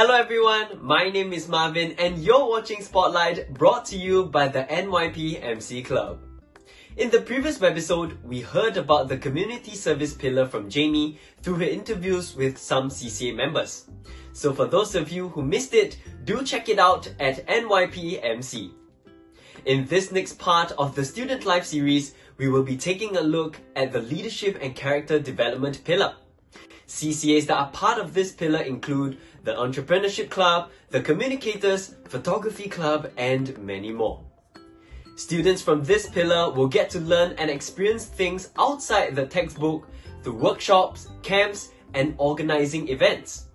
Hello everyone, my name is Marvin and you're watching Spotlight brought to you by the NYP MC Club. In the previous episode, we heard about the community service pillar from Jamie through her interviews with some CCA members. So for those of you who missed it, do check it out at NYPMC. In this next part of the Student Life series, we will be taking a look at the leadership and character development pillar. CCAs that are part of this pillar include the Entrepreneurship Club, the Communicators, Photography Club, and many more. Students from this pillar will get to learn and experience things outside the textbook through workshops, camps, and organizing events.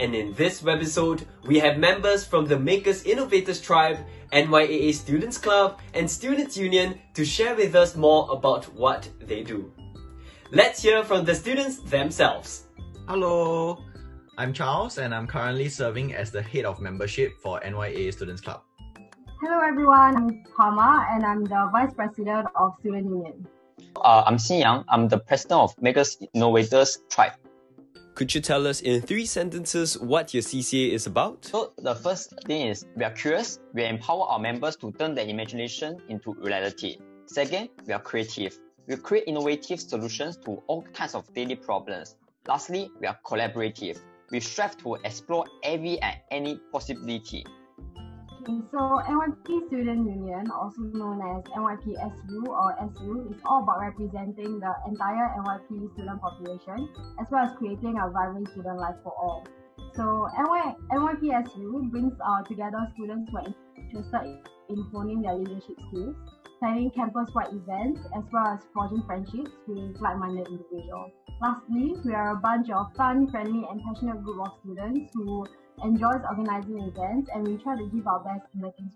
And in this webisode, we have members from the Makers Innovators Tribe, NYAA Students Club, and Students Union to share with us more about what they do. Let's hear from the students themselves. Hello, I'm Charles and I'm currently serving as the head of membership for NYA Students Club. Hello everyone, I'm Kama and I'm the Vice President of Student Union. Uh, I'm Xin Yang. I'm the President of Makers Innovators Tribe. Could you tell us in three sentences what your CCA is about? So the first thing is we are curious. We empower our members to turn their imagination into reality. Second, we are creative. We create innovative solutions to all kinds of daily problems. Lastly, we are collaborative. We strive to explore every and any possibility. Okay, so NYP Student Union, also known as NYPSU or SU, is all about representing the entire NYP student population as well as creating a vibrant student life for all. So NY, NYPSU brings uh, together students who are interested in honing their leadership skills, planning campus-wide events, as well as forging friendships with like-minded individuals. Lastly, we are a bunch of fun, friendly, and passionate group of students who enjoys organizing events and we try to give our best in the things.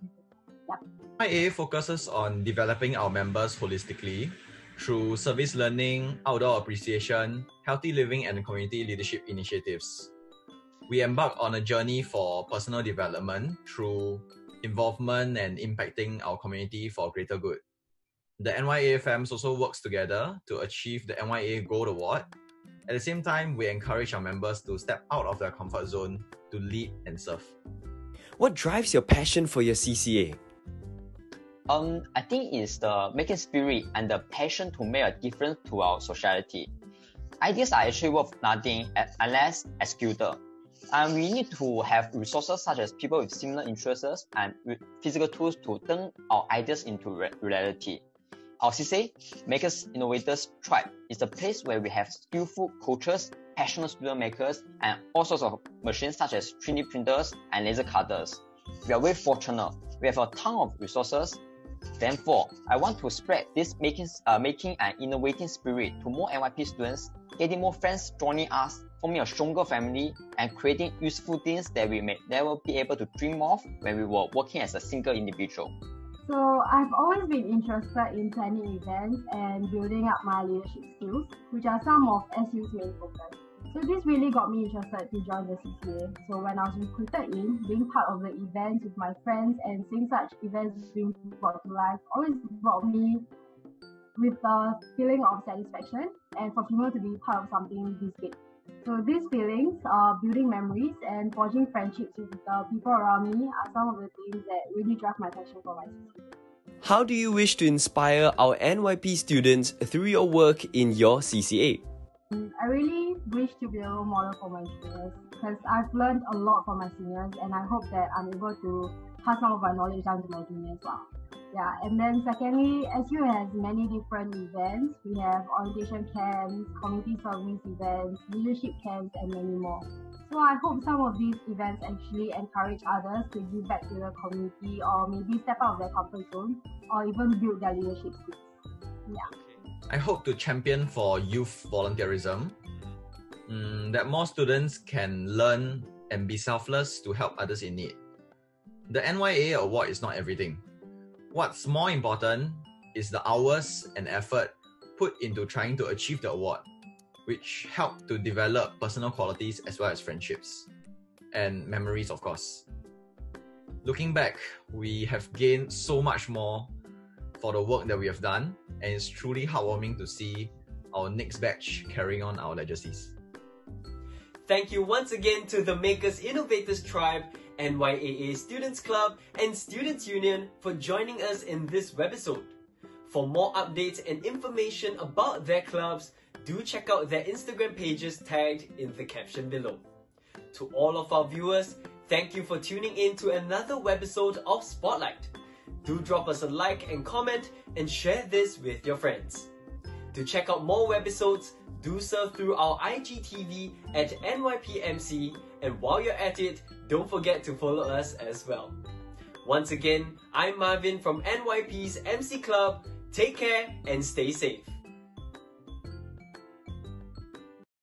Yep. IA focuses on developing our members holistically through service learning, outdoor appreciation, healthy living, and community leadership initiatives. We embark on a journey for personal development through involvement and impacting our community for greater good. The NYA NYAFMs also works together to achieve the NYA Gold Award. At the same time, we encourage our members to step out of their comfort zone to lead and serve. What drives your passion for your CCA? Um, I think it's the making spirit and the passion to make a difference to our society. Ideas are actually worth nothing unless executed. And we need to have resources such as people with similar interests and physical tools to turn our ideas into re- reality. Our CCA, Makers Innovators Tribe, is a place where we have skillful coaches, passionate student makers, and all sorts of machines such as 3D printers and laser cutters. We are very fortunate. We have a ton of resources. Therefore, I want to spread this making, uh, making and innovating spirit to more NYP students, getting more friends joining us, forming a stronger family, and creating useful things that we may never be able to dream of when we were working as a single individual. So I've always been interested in planning events and building up my leadership skills, which are some of SU's main focus. So this really got me interested to join the CCA. So when I was recruited in, being part of the events with my friends and seeing such events being brought to life always brought me with a feeling of satisfaction and fulfillment to be part of something this big. So these feelings, uh, building memories and forging friendships with the people around me are some of the things that really drive my passion for my CCA. How do you wish to inspire our NYP students through your work in your CCA? I really wish to be a role model for my juniors because I've learned a lot from my seniors and I hope that I'm able to pass some of my knowledge down to my juniors as well. Yeah, and then secondly, SU has many different events. We have orientation camps, community service events, leadership camps, and many more. So I hope some of these events actually encourage others to give back to the community or maybe step out of their comfort zone or even build their leadership skills. Yeah. I hope to champion for youth volunteerism, mm, that more students can learn and be selfless to help others in need. The NYA award is not everything. What's more important is the hours and effort put into trying to achieve the award, which help to develop personal qualities as well as friendships and memories, of course. Looking back, we have gained so much more for the work that we have done, and it's truly heartwarming to see our next batch carrying on our legacies. Thank you once again to the Makers Innovators Tribe, NYAA Students Club, and Students Union for joining us in this webisode. For more updates and information about their clubs, do check out their Instagram pages tagged in the caption below. To all of our viewers, thank you for tuning in to another webisode of Spotlight. Do drop us a like and comment and share this with your friends. To check out more webisodes, do so through our IGTV at NYPMC and while you're at it, don't forget to follow us as well. Once again, I'm Marvin from NYP's MC Club. Take care and stay safe.